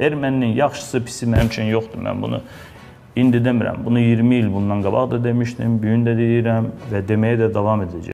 Erməninin yaxşısı, pisi mənim üçün yoxdur. Mən bunu indi demirəm. Bunu 20 il bundan qabaq da demişdim, bu gün də deyirəm və deməyə də davam edəcəyəm.